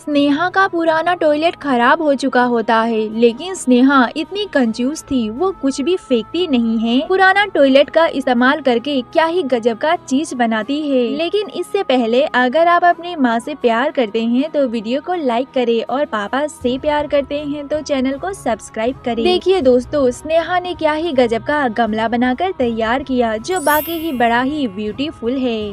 स्नेहा का पुराना टॉयलेट खराब हो चुका होता है, लेकिन स्नेहा इतनी कंजूस थी, वो कुछ भी फेंकती नहीं है। पुराना टॉयलेट का इस्तेमाल करके क्या ही गजब का चीज़ बनाती है। लेकिन इससे पहले अगर आप अपनी माँ से प्यार करते हैं तो वीडियो को लाइक करें और पापा से प्यार करते हैं तो चैनल को सब्सक्राइब करें। देखिए दोस्तों, स्नेहा ने क्या ही गजब का गमला बनाकर तैयार किया, जो बाकी ही बड़ा ही ब्यूटीफुल है।